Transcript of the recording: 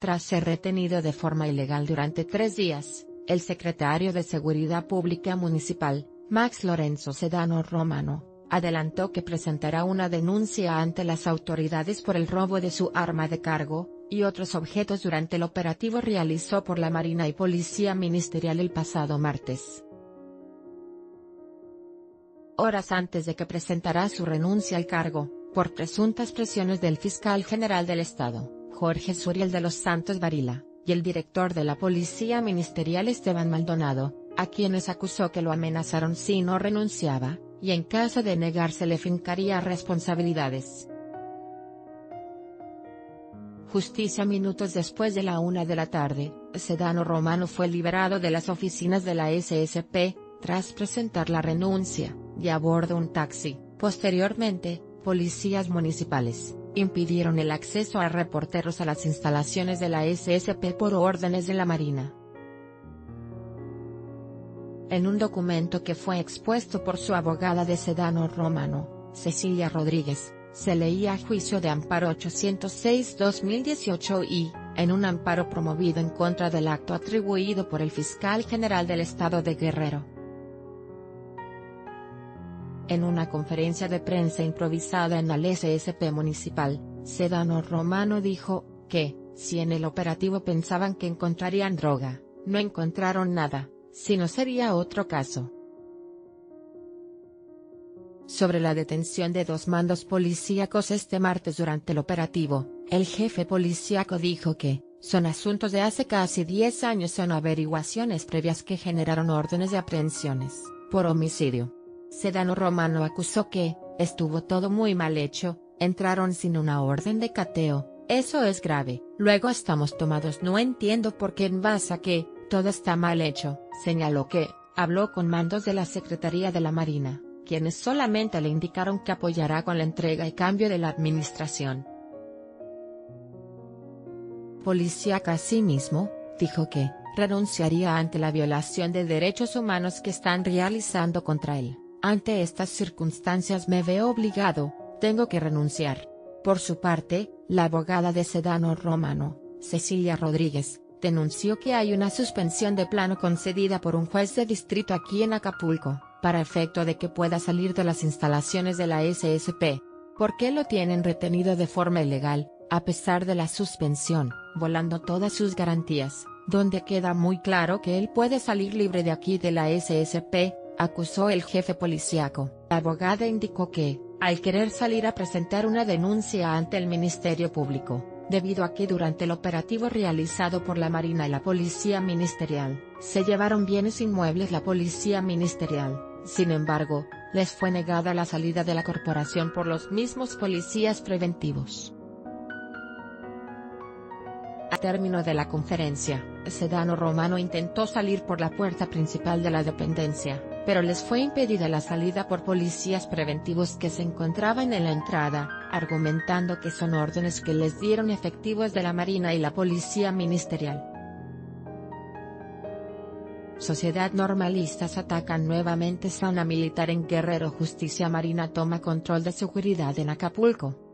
Tras ser retenido de forma ilegal durante tres días, el secretario de Seguridad Pública Municipal, Max Lorenzo Sedano Romano, adelantó que presentará una denuncia ante las autoridades por el robo de su arma de cargo, y otros objetos durante el operativo realizó por la Marina y Policía Ministerial el pasado martes. Horas antes de que presentará su renuncia al cargo, por presuntas presiones del fiscal general del Estado, Jorge Suriel de los Santos Varila, y el director de la Policía Ministerial Esteban Maldonado, a quienes acusó que lo amenazaron si no renunciaba, y en caso de negarse le fincaría responsabilidades. Justicia Minutos después de la una de la tarde, Sedano Romano fue liberado de las oficinas de la SSP, tras presentar la renuncia, y a bordo un taxi. Posteriormente, policías municipales, impidieron el acceso a reporteros a las instalaciones de la SSP por órdenes de la Marina. En un documento que fue expuesto por su abogada de Sedano Romano, Cecilia Rodríguez, se leía Juicio de Amparo 806-2018 y, en un amparo promovido en contra del acto atribuido por el fiscal general del estado de Guerrero. En una conferencia de prensa improvisada en la SSP municipal, Sedano Romano dijo, que, si en el operativo pensaban que encontrarían droga, no encontraron nada, sino sería otro caso sobre la detención de dos mandos policíacos este martes durante el operativo, el jefe policíaco dijo que, son asuntos de hace casi 10 años son averiguaciones previas que generaron órdenes de aprehensiones, por homicidio. Sedano Romano acusó que, estuvo todo muy mal hecho, entraron sin una orden de cateo, eso es grave, luego estamos tomados no entiendo por qué en base a que, todo está mal hecho, señaló que, habló con mandos de la Secretaría de la Marina quienes solamente le indicaron que apoyará con la entrega y cambio de la administración. Policía asimismo, dijo que, renunciaría ante la violación de derechos humanos que están realizando contra él. Ante estas circunstancias me veo obligado, tengo que renunciar. Por su parte, la abogada de Sedano Romano, Cecilia Rodríguez, denunció que hay una suspensión de plano concedida por un juez de distrito aquí en Acapulco para efecto de que pueda salir de las instalaciones de la SSP. ¿Por qué lo tienen retenido de forma ilegal, a pesar de la suspensión, volando todas sus garantías, donde queda muy claro que él puede salir libre de aquí de la SSP? Acusó el jefe policíaco. La abogada indicó que, al querer salir a presentar una denuncia ante el Ministerio Público, debido a que durante el operativo realizado por la Marina y la Policía Ministerial, se llevaron bienes inmuebles la Policía Ministerial, sin embargo, les fue negada la salida de la corporación por los mismos policías preventivos. A término de la conferencia, Sedano Romano intentó salir por la puerta principal de la dependencia, pero les fue impedida la salida por policías preventivos que se encontraban en la entrada, argumentando que son órdenes que les dieron efectivos de la Marina y la Policía Ministerial. Sociedad normalistas atacan nuevamente zona militar en Guerrero Justicia Marina toma control de seguridad en Acapulco.